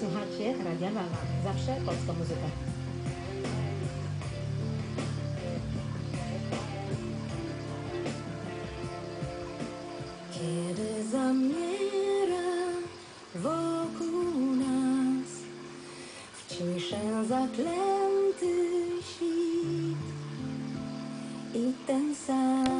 Słuchacie Radia Mama. Zawsze polska muzyka. Kiedy zamiera wokół nas w ciszę zaklęty świt i ten sam